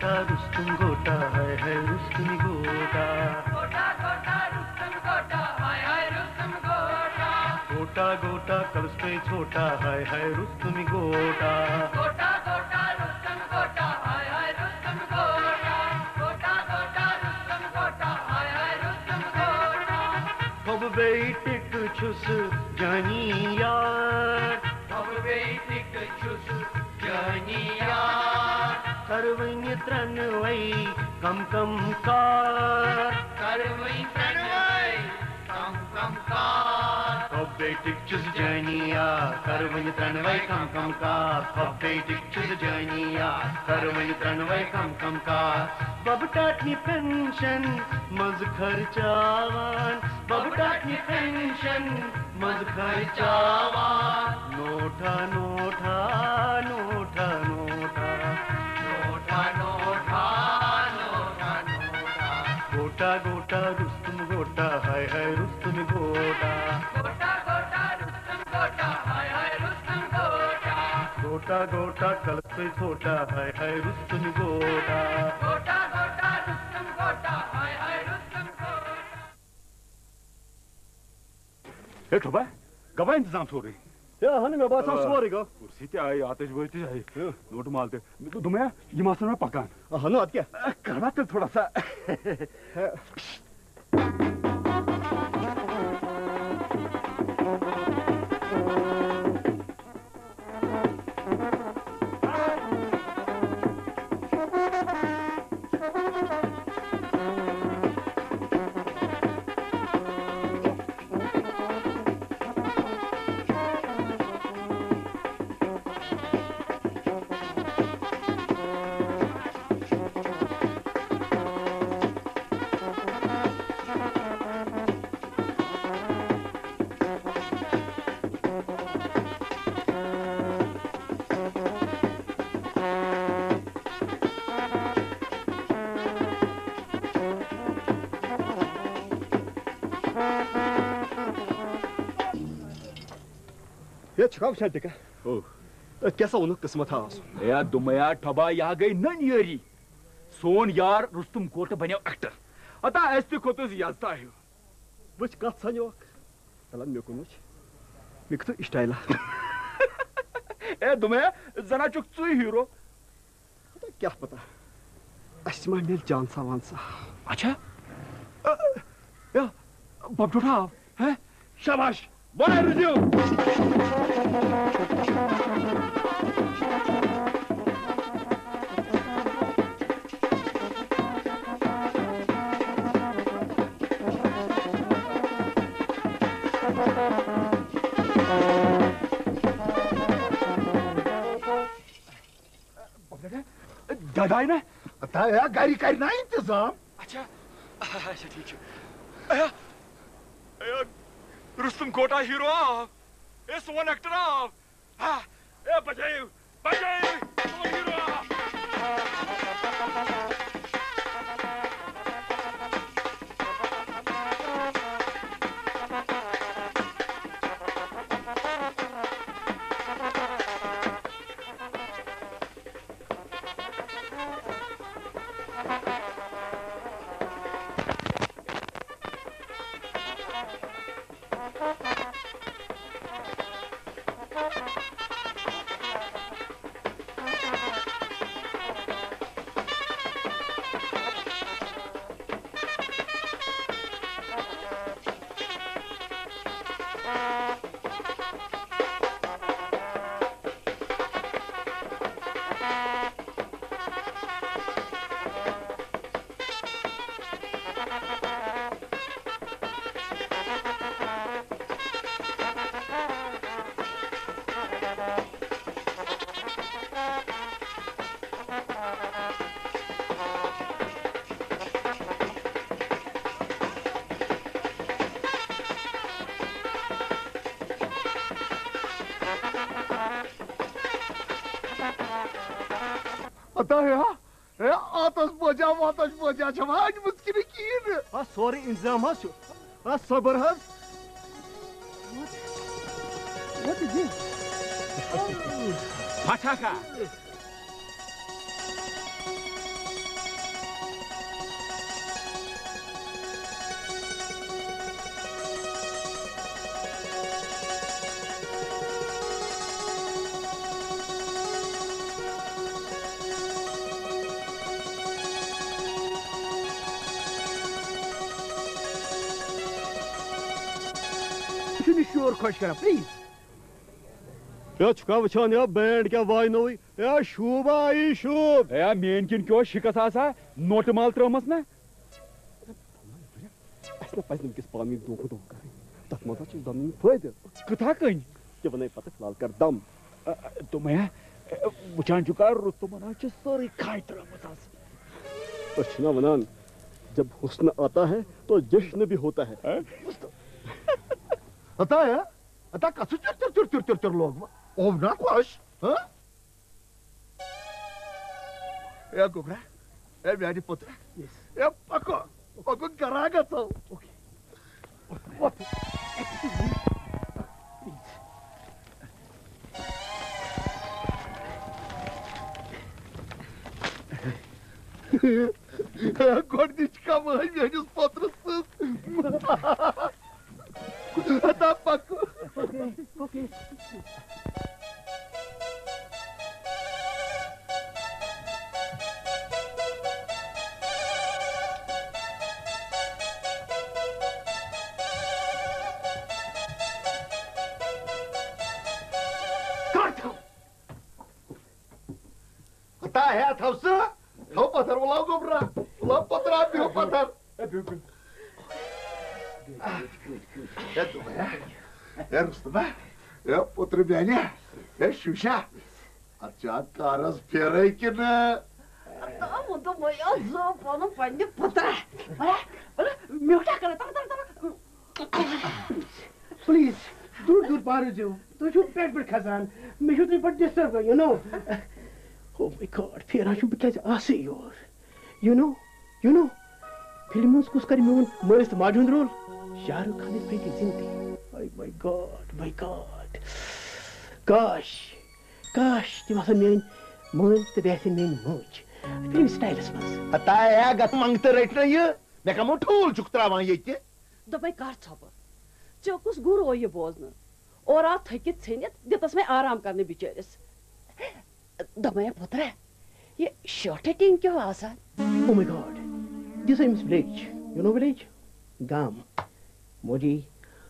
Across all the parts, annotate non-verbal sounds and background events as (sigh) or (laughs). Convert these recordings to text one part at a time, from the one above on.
गोटा रुस्तुम गोटा है है रुस्तुम गोटा। गोटा गोटा रुस्तम गोटा हाय हाय रुस्तम गोटा। गोटा पे छोटा है है रुस्तुम गोटा। गोटा गोटा रुस्तम गोटा हाय हाय रुस्तम गोटा। गोटा गोटा रुस्तम गोटा हाय हाय रुस्तम गोटा। अब बेटिक छुस जानी यार। अब बेटिक छुस जनिया करवኝ त्रन वै कम कम कार करवई कम कम कार अब बेटिक छुस जानिया करवኝ त्रन वै कम कम कम कम कार बबटाटनी पेंशन, मज खर्चावान। बबटाटनी पेंशन, मज खर्चावान। नोठा नोठा गोटा गोटा कलश पे छोटा हाय हाय रुस्तुम गोटा। गोटा गोटा रुस्तम गोटा हाय हाय रुस्तम गोटा। Hey Tobay, gaba intizam soruyu. Ya hani मैं बात हाँ। सॉरी का कुर्सी ते आई आतिश बोलती आई नोट मालते तुम्हें ये मास्टर में पकान। हनु आत क्या करवा चल थोड़ा सा। (laughs) (laughs) ये çıkam sen tika Oh. Et कैसा onu kısmet ağasın या दुमया ठबा यहाँ गई न नियरी सोन यार रुस्तुम कोट बने एक्टर अतः ऐसे को तो याजता है Vıç katsan yok Talan mı konuş Miktu iştayla ए दुमया जना चुक चुई हीरो क्या पता Asma mel can savansa अच्छा अ, या बब उठा है शाबाश बोले रिज्यूम दादा ने अतः या गाड़ी करना इंतज़ाम अच्छा अच्छा ठीक है रुस्तम कोटा हीरो आ, ए सुवन एक्टर आप हाँ ए बजाइयो, बजाए अतः या या आतश बोझा वातश बोझा छमा आज मुस्किन कीन Ha sorry inzam ha şu Ha sabır ha What is this? पटाखा छुन शोर खुश कर प्लीज़ या छुका वछान या बैंड क्या वाय नोई या शोभा आई शोभ ए मेन किन क्यों शिकत आसा नोट माल त्रमस ना अस पज नम किस पानी दोख दोख कर तथ मज़ा छ दम फ़ायदे कथा कन के वने पता फ़िलहाल कर दम तो मैं वुचान चुका रुस्तम वना छ सारी खाई त्रमस आस अच्छना वनान जब हुस्न आता है तो जश्न भी होता है अता है अता कसु चुर चुर चुर चुर चुर चुर लोग ओम ना खुश हाँ या कुकरा ए म्यानी पुत्र या पको पको करागा तो Gordička mãe, velhos potros. Atapacu! Okay, okay. Hata hayat havsa, hava patar, ulan gobra, ulan patar abi, hava patar. é öpün. Ya. Ya Rustam ya. Ya putri beni. Ya şuşa. Açan karas pere ki ne? Tam o da yazı bana pandi putra. Bana bana म्यूटा कर तर तर तर please दूर दूर पारो जो तो जो पेट पर खजान मैं जो तुझे पर disturb you know oh my god फिर आज बि क्या आसे your you know you know film में कुछ कर मोन मस्त माजुन रोल शाहरुख खान पे की ज़िंदगी my god my god gosh gosh ती वासन मेन मोन ते बेसन मेन मोच फ़िल्म स्टाइलस मस Ata ya gat mangta right na ye. Ne kamo ठूल चुकतरा वहाँ ये के. दबाई कर छपर चौकुस गुर ओ ये बोजन और आ थकित छनित दितस में आराम करने बिचारिस दबाया पुत्र ये शॉर्टेटिंग क्यों आसान Oh my god. This is village. You know village? Gam. मोदी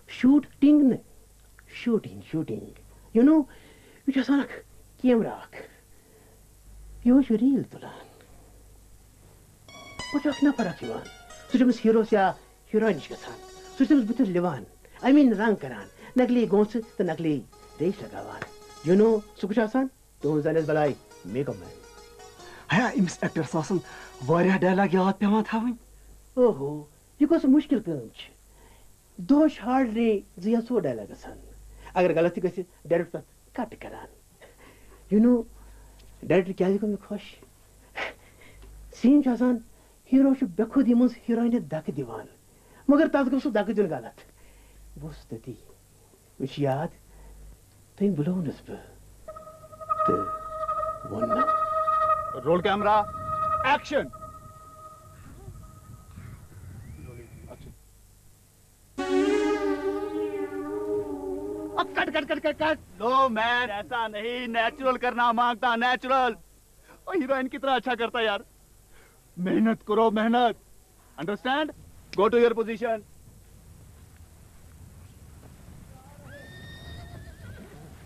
शूटिंग ने shooting shooting you know you just on a camera you are real to learn put off ना परक यू सो जेम्स हीरो या हीरोइनिश के साथ सो James बुत लिवान I mean रंग करान नकली गोंस तो नकली देश लगावान यू नो सुकुश आसान तो उन जाने बलाई मेकअप मैन हाँ इम्स एक्टर सासन वारिया डायलॉग याद पे था वो ओहो यू कौन मुश्किल कर दोष जिया सो डायलॉग अगर गलती गसी डायरेक्ट पर कट करान। यू नो डायरेक्ट क्या दिको मैं खुश। सीन आसान हीरो बेखुद यमस हीरोइन दक दिवान। मगर तस गसु दक दिन गलत। बस तती विच याद तई बुलोनस ब त one cut cut cut cut. No man ऐसा नहीं नेचुरल करना माँगता नेचुरल और हीरोइन कितना अच्छा करता यार। मेहनत करो, मेहनत। Understand go to your position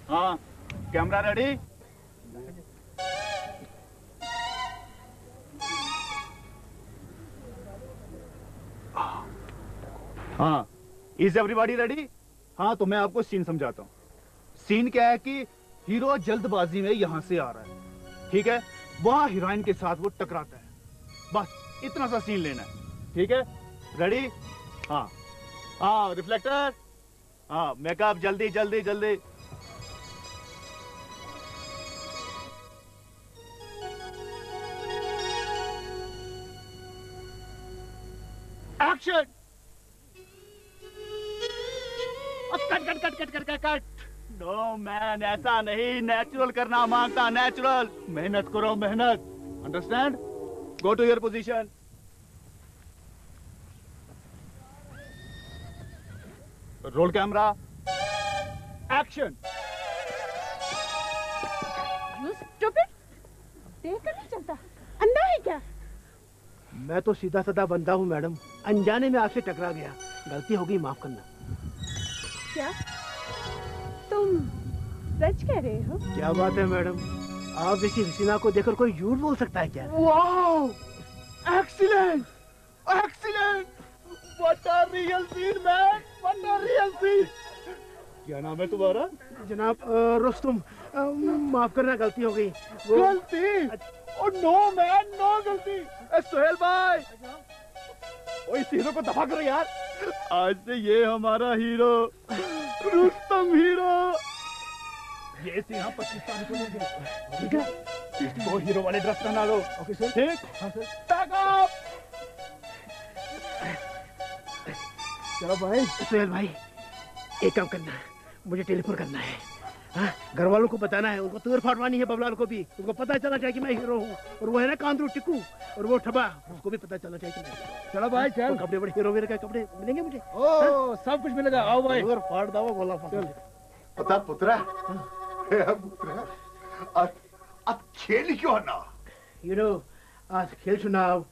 हाँ कैमरा रेडी हाँ इज़ एवरीबॉडी रेडी हाँ तो मैं आपको सीन समझाता हूँ। सीन क्या है कि हीरो जल्दबाजी में यहाँ से आ रहा है। ठीक है? वहाँ हीरोइन के साथ वो टकराता है। बस, इतना सा सीन लेना है। ठीक है? रेडी हाँ। हाँ रिफ्लेक्टर हाँ मेकअप जल्दी जल्दी जल्दी। Action cut cut cut. Cut no man ऐसा नहीं। नेचुरल करना माँगता नेचुरल मेहनत करो मेहनत। Understand go to your position roll camera action नहीं चलता। अंधा है क्या? मैं तो सीधा साधा बंदा हूँ मैडम। अनजाने में आपसे टकरा गया। गलती होगी माफ़ करना। क्या? तुम सच कह रहे हो? क्या बात है मैडम? आप जैसी हसीना को देखकर कोई झूठ बोल सकता है क्या? Wow excellent excellent what a real scene man what a real scene क्या नाम है तुम्हारा? जनाब रुस्तुम माफ़ करना गलती हो गई। गलती? ओ नो मैन नो गलती। ए सोहेल भाई! ओ इस हीरो को दफ़ा करो यार। आज से ये हमारा हीरो। रुस्तम हीरो ये से यहाँ पाकिस्तान को लेंगे ठीक है? इसको हीरो वाले ड्रेस पहना लो। ओके सर ठीक? हाँ सर अप चलो भाई। सुहेल भाई एक काम करना मुझे टेलीफोन करना हाँ। घर वालों को बताना है उनको तूर फाड़वानी है बबलाल को भी। उनको पता चलना चाहिए कि मैं हीरो हूँ और वो है ना कांदरू टिक्कू और वो ठबा उसको भी पता चलना चाहिए कि मैं चलो भाई चल। वो कपड़े बड़े हीरो वीरो के कपड़े मिलेंगे मुझे? ओ सब कुछ मिलेगा आओ भाई। अगर फाड़ दावा गोला फाड़। पता पुत्रा पुत्रा अ अ खेल क्यों ना? You know, आज खेल चुनाव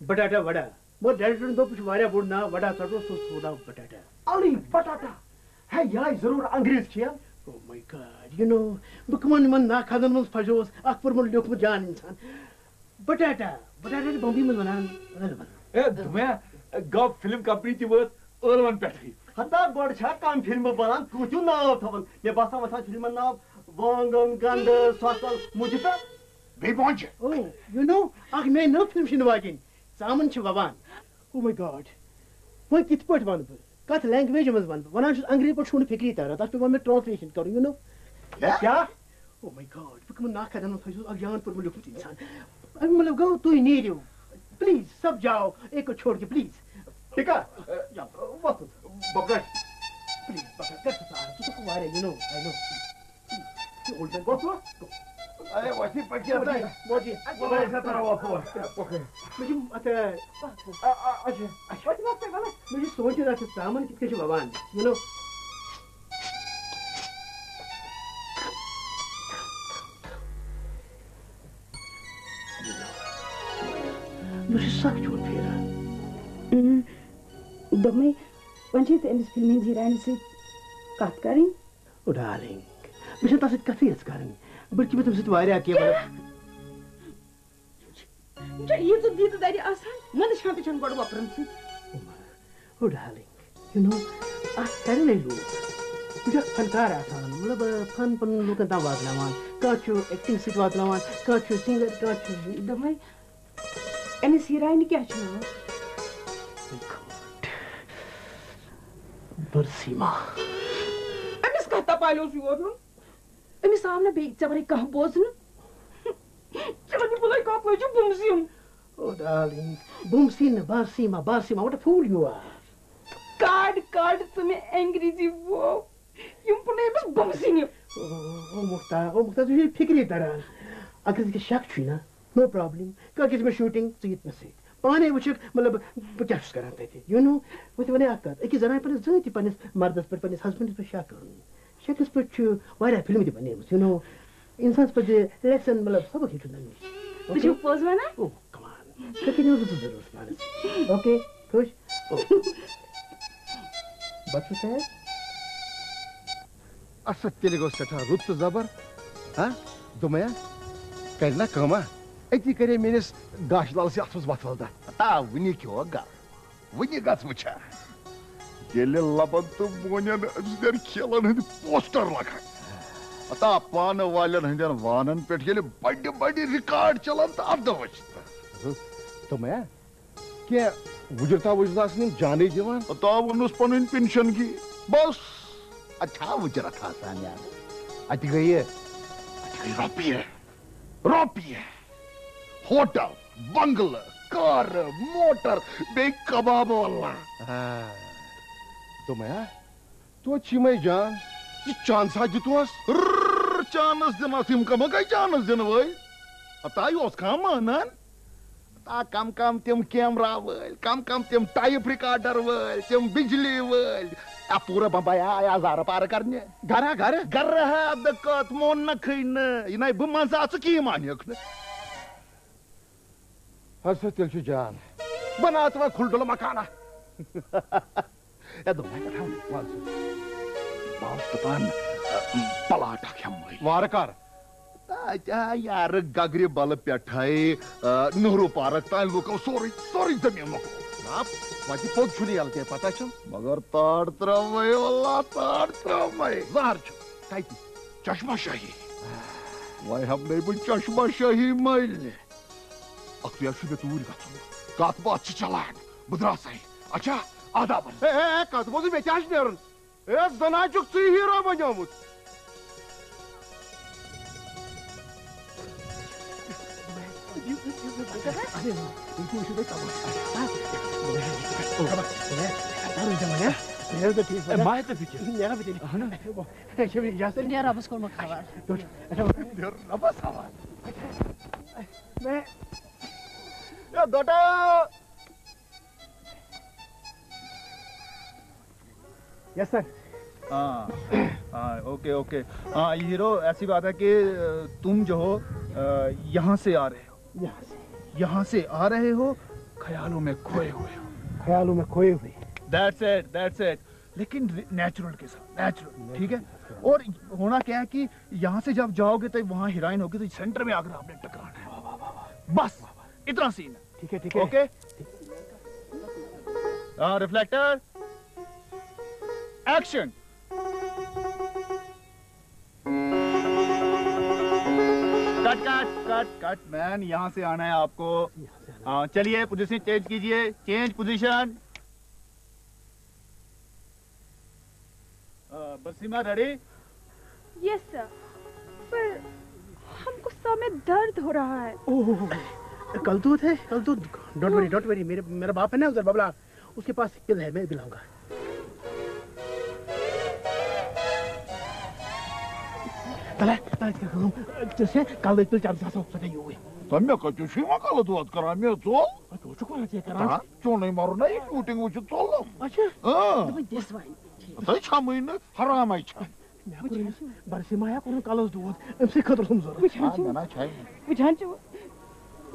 बटाटा वडा। मग डायरेक्टर दो कुछ वारिया बुडना वडा चटो सो सोडा बटाटा। अली बटाटा? है यहाँ ज़रूर अंग्रेज़ खेल Oh my god, you know, बह कमान मन ना खादन मन फजोस अकबर मन लियोखमुत जान इंसान बटाटा बटाटा छ बम्बी मन बनान अवेलेबल ए तुम्हें गप फ़िल्म कंपनी थी वो ओलवन पेट्री हता बड़ छ काम फ़िल्म बनान कुछ नाव थवन। ये बासा वसा फ़िल्म नाव वांगम गंद ससल मुझे तो बेपहुंच Oh, you know, मैं न फ़िल्म छिन वागिन सामन छ ववान Oh my god. वह कित पट वन कत लैंग्वेज मज वन वनान छ अंग्रेज़ी पट छुन फिक्री तरह तस पे वन ट्रांसलेशन करू यू नो क्या Oh my god, बह कमन ना फजो अब जान पर मुझे कुछ इंसान अब मतलब गो तू ही नीड यू प्लीज़ सब जाओ एक को छोड़ के प्लीज़ ठीक है जाओ वक्त बकरा प्लीज़ बका कर तो सारा तू तो कुमार है you know I know old man go तो अरे वैसे पटिया था मोजी बकरा ऐसा तरह वापस मुझे अते अच्छा What about that? मुझे सोच रहा था सामान कितने से भगवान यू नो मुझे सक छोड़ फेरा दोमै वंचित अमिस फिल्मी जिरान से कत करें ओ डार्लिंग मुझे तस कथी यस करन बल्कि मैं तुमसे वारिया के मतलब जो ये तो दी तो दारी आसान मन शांति छन बड़ वपरन से ओ डार्लिंग यू नो आ कर ले लो मुझे फनकार आसान मतलब फन पन लोग ता वागलावान काचो एक्टिंग सिट वागलावान काचो सिंगर काचो दोमै अमिस हिराइन क्या छना बरसीमा अमिस कहता पालो सी और बोझन चलो नहीं बुलाई का कोई जो बुमसिम Oh, darling. Boomsina, Barsima, Barsima, what a fool you are. Card card तुम्हें अंग्रेज़ी वो। युम पुने बस बुमसिम Oh, oh, Mukhtar, oh, तुझे फ़िक्र ही तरह। अगर इसके शक छी ना? नो प्रॉब्लम का किसमें शूटिंग जीत में से पाने वो मतलब क्या कराते थे। यू नो वो तो वने आकर एक जना पर जति पनिस मर्दस पर पनिस हस्बैंड पर शक करून शक पर छु वारा फ़िल्म दि बने यू नो इंसान पर जे लेसन मतलब सब हिट नहीं मुझे पोज में ना Oh, come on. Cooking over the zero spanish. Okay, push. Oh. What was that? अस तेले गो सठा रुत जबर हाँ दुमया कर ना कमा अति करे मेनिस गाशलाल से अथुस बतवल ता वनी क्यों गा वनी गस वुचा येले लबन तो मोनन अजदर खेलन हंद पोस्टर लगा अता पान वालन हंदन वानन पेट येले बड़ बड़ रिकॉर्ड चलन ता अब दवच दुमया क्या वुजरता वुजरता ने जाने दिवान अता वनुस पनुन पेंशन की बस अच्छा वुजरा था सान यार अति गई है अति रुपये रुपये होटल बंगला कार मोटर बे कबाब वाला दुमया तो चिमे जान ये चांसा जितुस Rrrr, चानस दिन सिम कम गई चानस दिन वही अता योस काम मानन ता कम कम तिम कैमरा वल कम कम तिम टाइप रिकॉर्डर वल तिम बिजली वल आ पूरा बम्बाया आया जार पार करने। घरा घर? गर है अब कत मोन न खइन ये नहीं बम मज़ा की मानियक न हस तिल छु जान। बना तो खुलडल मकाना (laughs) ए दो मैं कथा वाज पास ततान पलाट खेम वार कर यार गगरि बल पे नेहरू पार्क तान लुको सोरे सोरे ज़मीन वत पोत छ मगर ताड़ वल्ला ताड़ त्रमे जहर छु कति चश्मा शाही शाही मल अखिया छु तूर गछन कत बात चलान बुद्रासै अच्छा आधा बन ए ए कत बोझ मे क्या नेरन ए जना चुक सी हीरो बनोमुत Maite bitte. Nerabas koymak var. ए बेटा यस सर हाँ हाँ ओके ओके हाँ हीरो ऐसी बात है कि तुम जो हो यहाँ से आ रहे हो। यहाँ से यहाँ से आ रहे हो ख्यालों में खोए हुए हो। ख्यालों में खोए हुए। दैट्स इट दैट्स इट लेकिन नेचुरल के साथ नेचुरल ठीक है? और होना क्या है कि यहाँ से जब जाओगे तो वहाँ हीरोइन होगी तो सेंटर में आकर आपने टकराना है। बस इतना सीन है। ठीक है ठीक है। ओके हाँ reflector action cut cut cut cut man यहाँ से आना है आपको। हाँ चलिए पोजीशन चेंज कीजिए। चेंज पोजीशन बसीमा रेडी यस सर पर हमको सर में दर्द हो रहा है। ओह कल दूध है? कल दूध। डोंट वरी डोंट वरी मेरे मेरा बाप है ना उधर बबला। उसके पास पिल है मैं पिलाऊँगा तले तले क्या करूँ जैसे कल एक पिल चार सात सौ सके हुए तमे कछु शिवा कल दुआत करा मे चोल तो चुप होना चाहिए ता करा चोनै मारो नै शूटिंग वच चोल अच्छा हाँ This way. तै छमैन हरामै छ मैं करूँ बरसे माया करूँ कल दूध एमसे खतर हम जरा Wujhan मना छै wujhan chu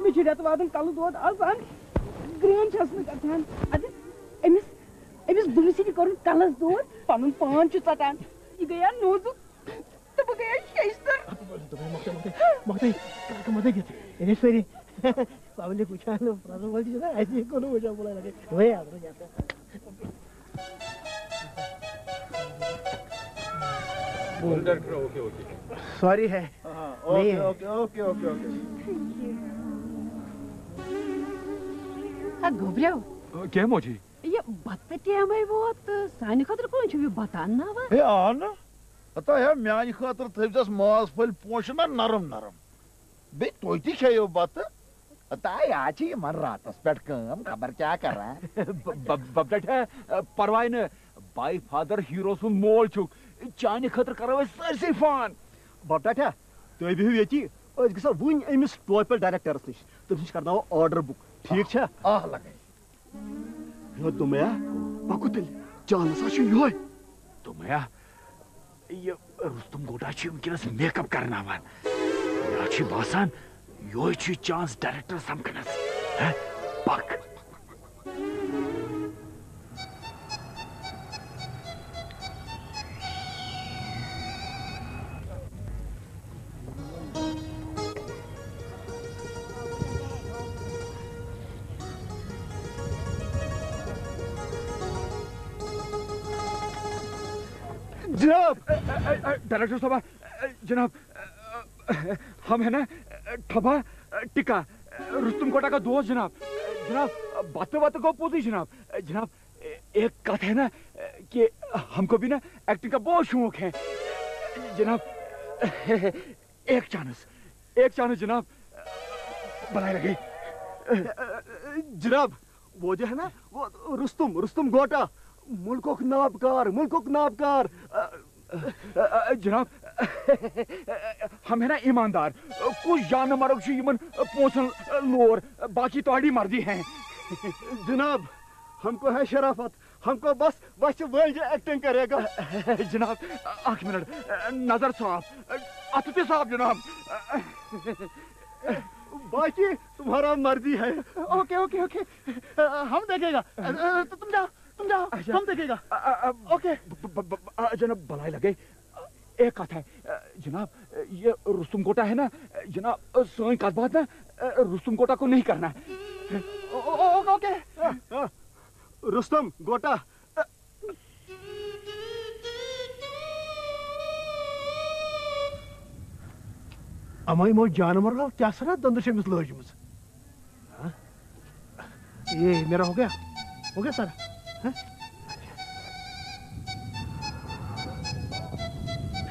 me chu ret vadan kalu dod azan green chas na gatan ad emis emis dumisi ki karun kalas dod panun pan chu satan i ना आ ओके ओके सॉरी है ओके ओके ओके ओके मोजी? ये बत्ते टेम है वो सानी खतर कौन छु बतान ना वा ए आन। अता है म्यान खातर मास फल पोषना नरम नरम बे तोय ती खयो बात मन रातस पेट काम खबर क्या कर न बाई फादर हीरो सुन मोल छुक चाने खतर करो सरसे फान बटा तुम बिहू ये गो वन अमिस टोपल डायरेक्टरस नश तम नश कर ऑर्डर बुक ठीक आह लगे पकु तेल चांस यो तुम्हें मेकअप छी चांस डायरेक्टर समकनस है? जनाब डायरेक्टर साहब जनाब हम है ना ठबा टिका रुस्तम कोटा का दोस्त जनाब। जनाब बातों बातों को पूछी जनाब। जनाब एक कथ है ना कि हमको भी ना एक्टिंग का बहुत शौक है। जनाब (laughs) एक चांस एक चांस जनाब बनाए लगे जनाब, वो जो है ना, वो रुस्तुम रुस्तुम गोटा। मुल्कोक नाबकार मुल्कोक नाबकार जनाब हम है ना ईमानदार कुछ जान मरग पोसन लोर बाकी तोड़ी मर्ज़ी हैं। जनाब हमको है शराफत हमको बस बस वर्ल्ड एक्टिंग करेगा। जनाब एक मिनट नज़र साफ़ अतिथि साफ़ जनाब। बाकी तुम्हारा मर्ज़ी है। ओके ओके ओके हम देखेगा। तो तुम जाओ। तुम जाओ हम देखेगा। ओके जनाब भलाई लगे। एक कथ है। जनाब ये रुस्तुम कोटा है ना? जनाब सोई कथ बात ना? रुस्तुम कोटा को नहीं करना है। ओके रुस्तम गोटा अमा यमो जानवर क्या सरा दंद अमिस लजम ये मेरा हो गया? हो गया सारा? हाँ?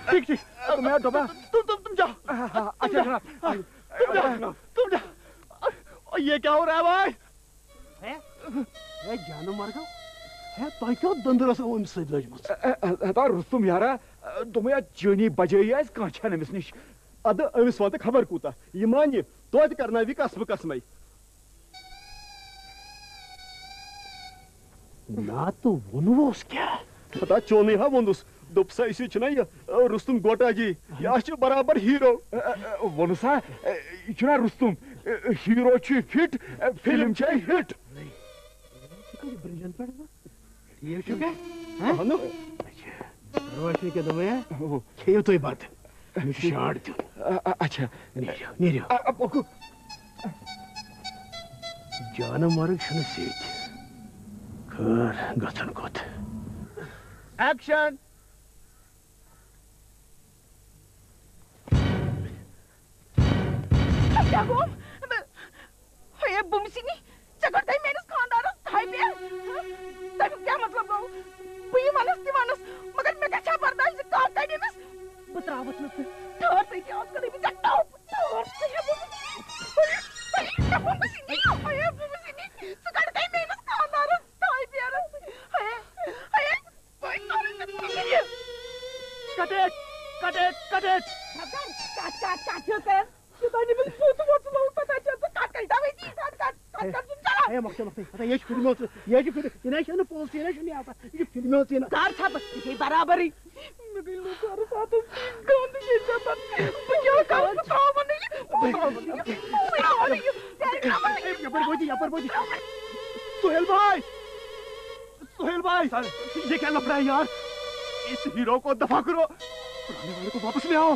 ठीक ठीक तो मैं डोबा। तुम तुम तुम जाओ। अच्छा जनाब तुम जाओ। तुम जाओ। ये क्या हो रहा है भाई? है? है का है तो क्यों दंद रस अमिस लजम हता रुस्तुम यारा तुम्हें चनी बजे कह छन अमिस निश। अद अमिस वात खबर कूता। ये मान ये तो करना भी कसब कसमई ना तो वोस क्या पता चोन हा वोंदुस दोप सा इसी चुना ये अ, रुस्तुम गोटा जी यह छ बराबर हीरो वन सा यह रुस्तुम अ, हीरो छ फिट अ, फ़िल्म छ हिट ब्रिलियंट पड़ा ये क्या हाँ नो रोशनी के दमे खेयो तो बात शाड़ दो अच्छा नीरियो नीरियो आपको जानवर छन सीट कर गथन कोत एक्शन गो हे बुमसिनी चगड़ताई मेनस खानदार थाई पे तब क्या मतलब गो बुई मानस ती मानस मगर मैं क्या बर्दाश्त से काम कर देनस बतरावत न ठहर से क्या उसका भी जट्टा ठहर से है बुमसिनी बुमसिनी हे बुमसिनी चगड़ताई मेनस olsun yine. कार था बस के बराबर मेरे लोग कार साथ गंद के जाता क्या काम काम नहीं यहाँ पर बोझी यहाँ पर बोझी. सुहेल भाई सुहेल भाई, ये क्या लफड़ा है यार इस हीरो को दफ़ा करो पुराने वाले को वापस ले आओ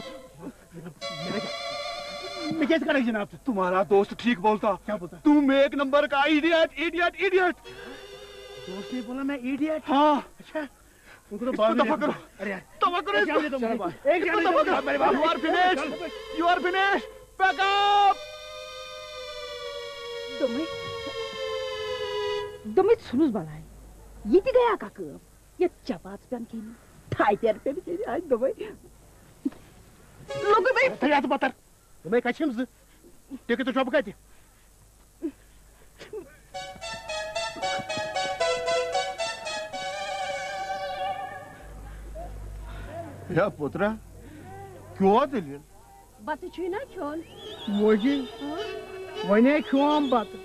मैं कैसे करेंगे जनाब? तुम्हारा दोस्त ठीक बोलता। क्या बोलता? तुम एक नंबर का इडियट इडियट इडियट दोस्त ने बोला मैं इडियट हाँ। अच्छा। उनको तो बाद में दफ़ा करो। अरे यार दफ़ा करो एक जाने। दो करो। मेरे बाप। You are finished. You are finished. Back up. दमे दमे सुनुस बनाए ये भी गया का कम? ये चपात पे के ठाई पैर पे भी आज दमे Lugubim! Hayatım batar! Yemeğe kaçayım mısın? Dökütü çabuk hadi! Ya potra, кюа делин? Баты чуйна кюн? Моги? Войне кюан баты.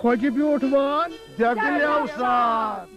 Хоги бютван? Дягляусан!